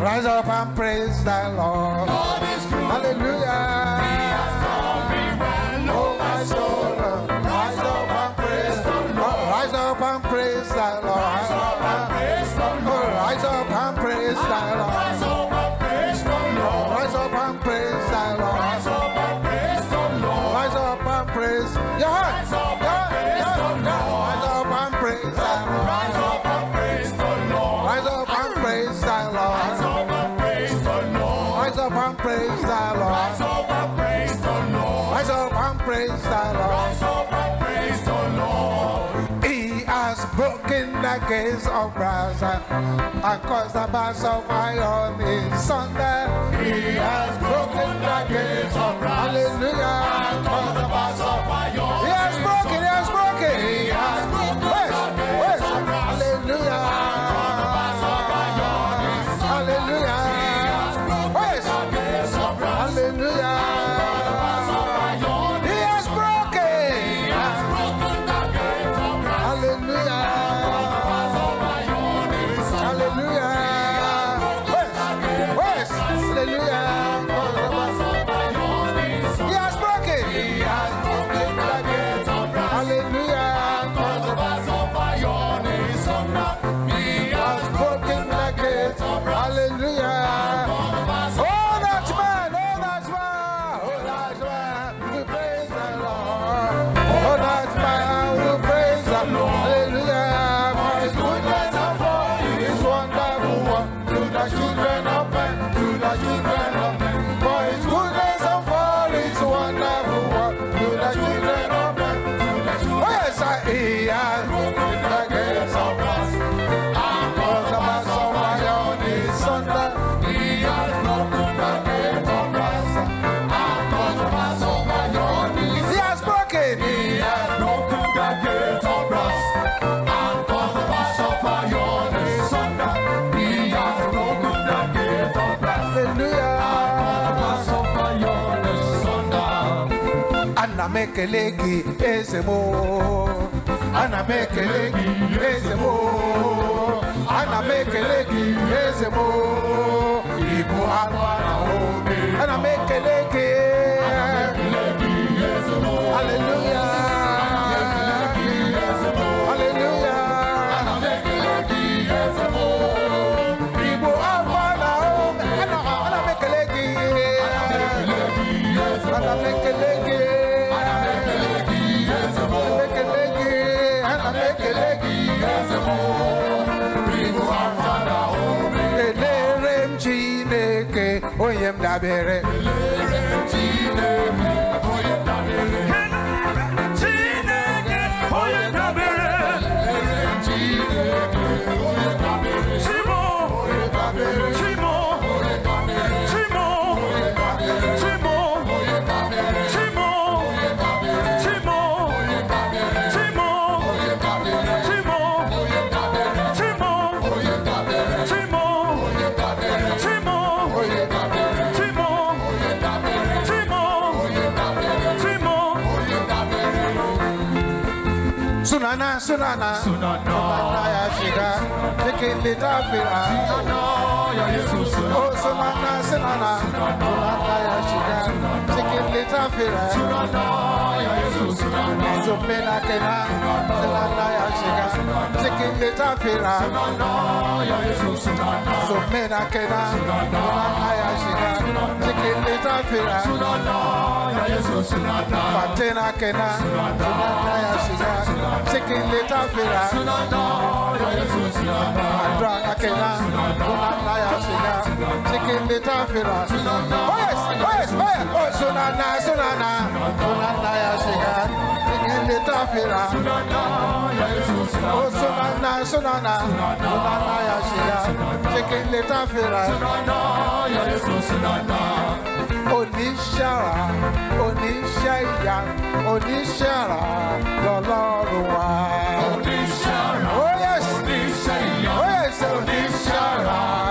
Rise up and praise the Lord. God is good. Hallelujah. He has me well. Oh, my soul, the Lord. Rise up and praise the Lord. Rise up and praise the Lord. Rise up and praise the Lord. He has broken the gates of brass and caused the bars of iron in sunder. He has broken the gates of brass. Hallelujah. Cause the bars of iron. He ekele gị eze m ana m ekele gị eze m ana m ekele gị eze m ịbụ omega ana m ekele gị dábẹ́rẹ́. eléré ti dẹ́gbẹ́. Sunana sunana. Sunana. Ya shiga. Cikin littafin a oh sunana sunana ah. sunana. Ya shiga. Cikin littafin a zumena kenan sunana Zopena kena, zelanda ya shika, zikin leta fira. Zopena kena, zelanda ya shika, zikin leta fira. Fatena kena, zelanda ya shika, zikin leta fira. Andrana kena, zelanda ya shika, zikin leta fira. Oh yes, oh yes, oh yes, oh sunana, sunana, sunana ya shika de tafira. O sunana sunana. Sunana ya shira chicken de tafira. Oníṣẹ́ra oníṣẹ́ ìyá oníṣẹ́ra lọ́lọ́run wa. oníṣẹ́ra oníṣẹ́ oh oníṣẹ́ra.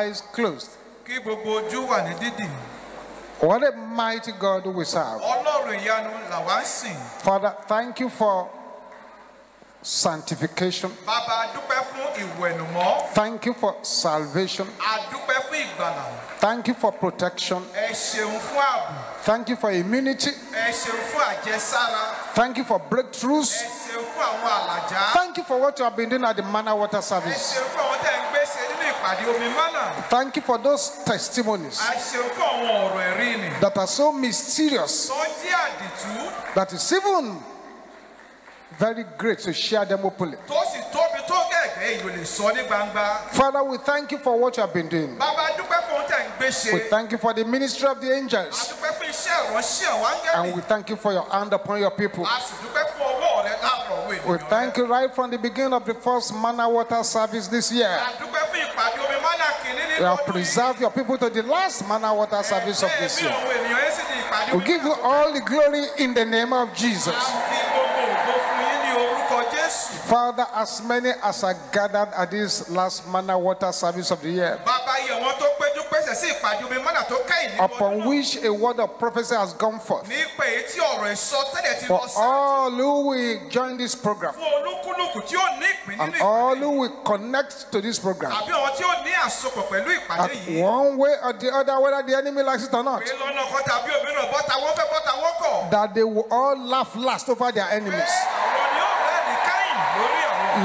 Eyes closed. kí gbogbo ojú wà ní dídì What a mighty God we serve. ọlọ́run ìyanu làwa ń sìn Father, thank you for sanctification. bàbá a dúpẹ́ fún ìwẹ̀nùmọ́ Thank you for salvation. a dúpẹ́ fún ìgbàlà Thank you for protection. ẹ ṣeun fún ààbò Thank you for immunity. ẹ ṣeun fún àjẹsára Thank you for ẹ breakthroughs. ṣeun fún àwọn àlàjá Thank you for what you have been doing at the Manna Water ẹ Service. ṣeun fún àwọn Thank you for those testimonies that are so mysterious that is even very great to share them openly. Father, we thank you for what you have been doing. We thank you for the ministry of the angels. And we thank you for your hand upon your people. We thank you right from the beginning of the first Manna Water Service this year. You have preserved your people to the last Manna Water service of this year. We give you all the glory in the name of Jesus. Father, as many as are gathered at this last Manna Water service of the year, upon which a word of prophecy has gone forth. For all who will join this program and all who will connect to this program at one way or the other, whether the enemy likes it or not, that they will all laugh last over their enemies.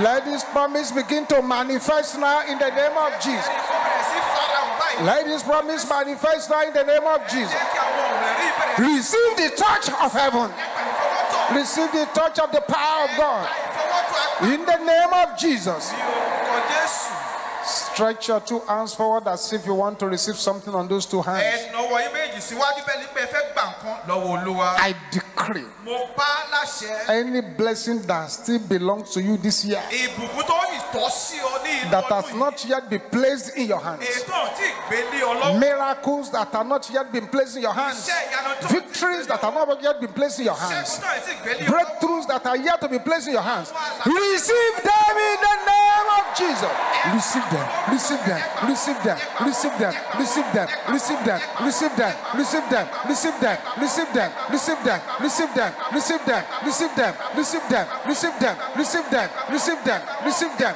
Let this promise begin to manifest now in the name of Jesus. Let this promise manifest now in the name of Jesus. jẹ́ kí àwọn ọ̀rọ̀ ẹ̀rí bẹ̀rẹ̀ Receive the touch of heaven. Receive the touch of the power of God. In the name of Jesus. ní orúkọ Jésù. Stretch your two hands forward as if you want to receive something on those two hands. ẹ nọwọ́ yín méjì síwájú bẹ́ẹ̀ ni pé ẹ fẹ́ gbà nǹkan lọ́wọ́ olúwa. I decree mo pa á láṣẹ any blessing that still belongs to you this year ìbùkún tó yìí tọ́ sí ọ ní inú that has not yet been placed in your hands, ètò tí gbé lé ọ lọ́wọ́. miracles that have not yet been placed in your hands, iṣẹ́ ìyanu tó victories that have not yet been placed in your hands. ìkútọ̀ tí gbé lé ọ lọ́wọ́. breakthroughs that are yet to be placed in your hands. Receive them in the name of Jesus. Receive them, receive them, receive them, receive them, receive them, receive them, receive them, receive them, receive them, receive them, receive them, receive them, receive them, receive them, receive them, receive them, receive them, receive them, receive them,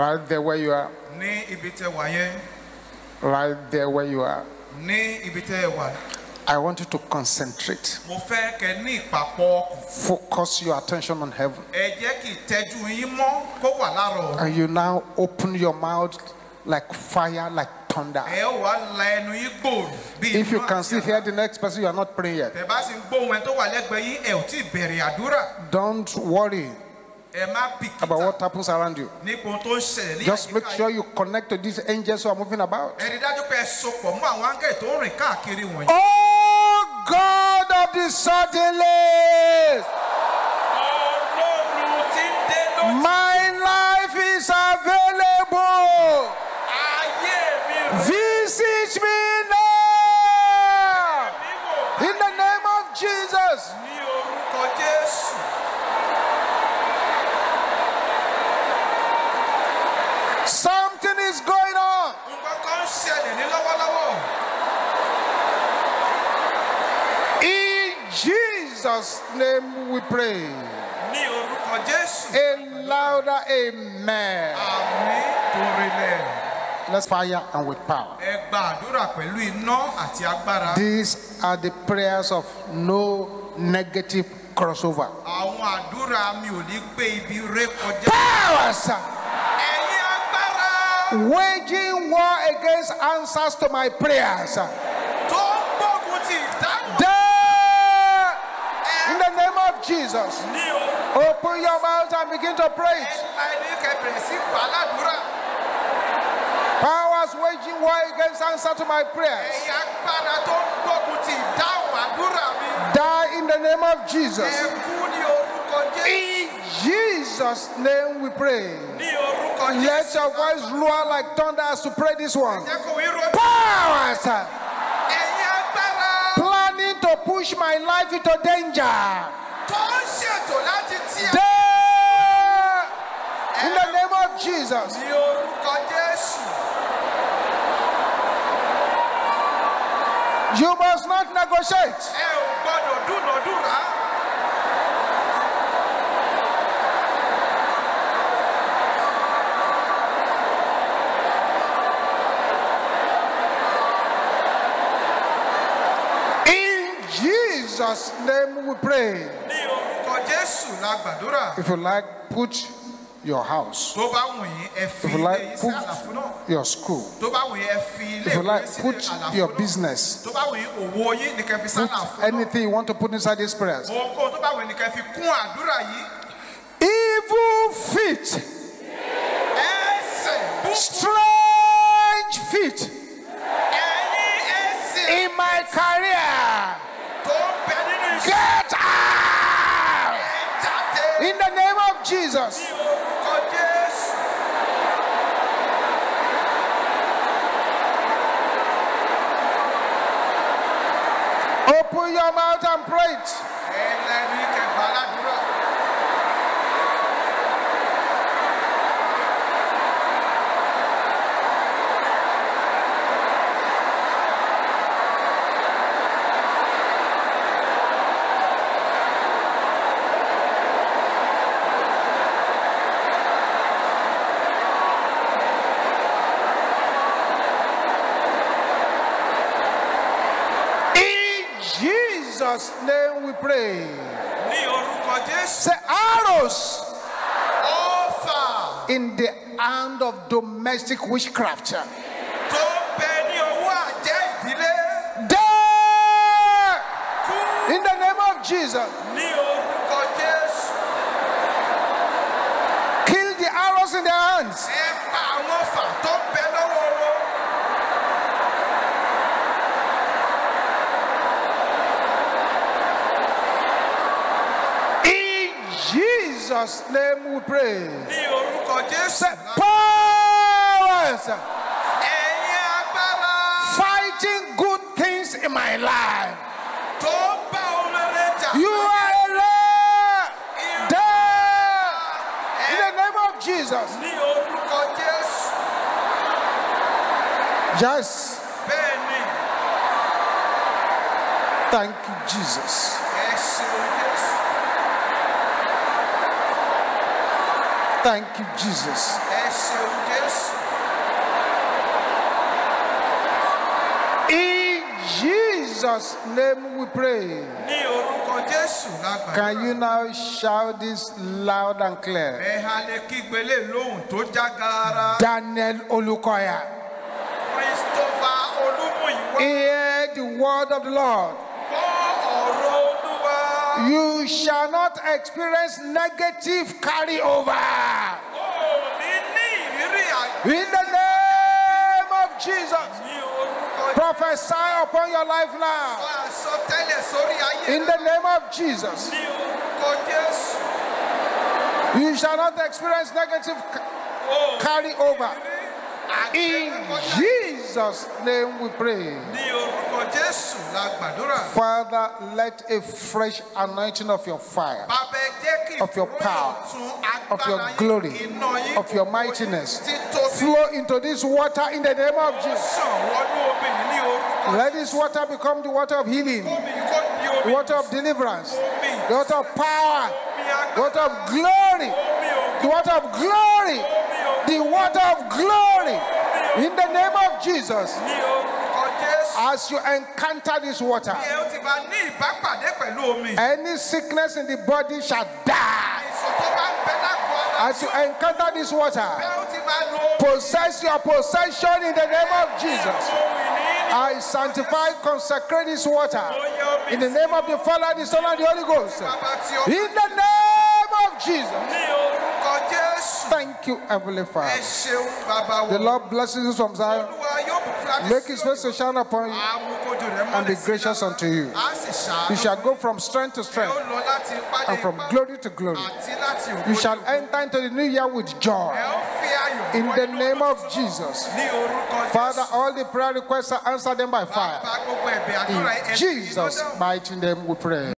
Right there where you are. ní ibi tẹ wà yẹn Right there where you are. ní ibi tẹ wà. I want you to concentrate. mo fẹ́ kẹ́ ní ìpapọ̀ ọkùn. Focus your attention on heaven. ẹ jẹ́ kí ìtẹ́jú yín mọ́ kó wà láàárọ̀. And you now open your mouth like fire, like thunder. ẹ wá la ẹnu yín gbòòrò. If you can still àrá. hear the next person, you are not praying yet. ẹ bá sì ń gbóhùn ẹ tó wà lẹ́gbẹ̀ẹ́ yín ẹ ò tí ì bẹ̀rẹ̀ àdúrà. Don't worry about what happens around you. Just make sure you connect to these angels who are moving about. Oh God of the suddenly, my life is available. Visit me now in the name of Jesus. Jesus' name we pray. A louder amen. Let's fire and with power. These are the prayers of no negative crossover. Power, sir waging war against answers to my prayers. Jesus. Open your mouth and begin to pray. Powers waging war against answer to my prayers. Die in the name of Jesus. In Jesus' name we pray. Let your voice roar like thunder as to pray this one. Powers planning to push my life into danger tó ń ṣètò láti tí ẹ. Die in the name of Jesus. ní orúkọ jésù. You must not negotiate. ẹ ò gbọ́dọ̀ dúnàdúrà. In Jesus' name we pray. Ní orúkọ jésù la gbàdúrà. If you like, put your house. tó bá wù yín ẹ fi If you ilé like, yín sí put àlàfo náà. your school. tó bá wù yín ẹ fi ilé If you like, put your business. tó bá wù yín òwò yín ni kẹ́ fi Put náà. anything you want to put inside these prayers. ohunkóhun tó bá wù yín ni kẹ́ fi kún àdúrà yìí. Evil feet, ẹsẹ̀ strange feet ẹsẹ̀ in my career. tó bẹ nínú iṣẹ́. In the name of Jesus. Open your mouth and pray it. Jesus' name we pray. ní orúkọ jésù. Say arrows ọ̀fà in the hand of domestic witchcraft. tó bẹ ní ọwọ́ àjẹ́ ìdílé. Die kú in the name of Jesus. ní orúkọ jésù. Kill the arrows in their hands. ẹ pa àwọn ọ̀fà tó ń bẹ lọ́wọ́ wọn. In Jesus' name we pray. ní orúkọ jésù. Say powers ẹ̀yin agbára fighting good things in my life. tó bá olóore jà. You are a liar. In the name of Jesus. ní orúkọ jésù. Yes. bẹ́ẹ̀ Thank you, Jesus. ẹ ṣeun jésù. Thank you, Jesus. ẹ ṣeun jésù. In Jesus' name we pray. ní orúkọ jésù lágbàdo. Can you now shout this loud and clear? lè kígbélé lóhùn tó. Daniel Olukoya. christopher olúmúyíwá. Hear the word of the Lord. gbọ́ ọ̀rọ̀. You shall not experience negative carryover. In the name of Jesus. Prophesy upon your life now. In the name of Jesus. You shall not experience negative carryover. In Jesus' name we pray. Ní orúkọ Jésù la gbàdúrà. Father, let a fresh anointing of your fire, Bàbá ẹ jẹ́ kí Of your power, of your glory, of your mightiness flow into this water in the name of Jesus. sàn wọnú omi yìí ní orúkọ Let this water become the water of healing, omi yìí kó di the water of deliverance, the water of power, the water of glory, the water of glory, the water of glory. In the name of Jesus. Ní orúkọ Jésù. As you encounter this water, Bí ẹ ó ti bá ní ìbápàdé pẹ̀lú omi. any sickness in the body shall die. Àìsàn tó bá ń bẹ lágọ̀ọ́ ara As you encounter this water, bí ẹ ó ti máa lo omi. possess your possession in the name of Jesus. Ohun ìní ní I sanctify, consecrate this water in the name of the Father, the Son, and the Holy Ghost. bàbá tí ó In the name of Jesus. ní orúkọ Jésù. Thank you, Heavenly Father. The. Lord blesses you from Zion. Make his face to shine upon you ah, Á mú kójú rẹ̀ and be gracious unto you. Ah, Á You shall go from strength to strength lọ láti ipá dé and from glory to glory. àti láti ògo You shall enter into the new year with joy. ẹ ó fi ayọ̀ In the name of. Jesus. Father, all the prayer requests are answered them by fire. Bàbá gbogbo ẹ̀bẹ̀ In Jesus' mighty name we pray.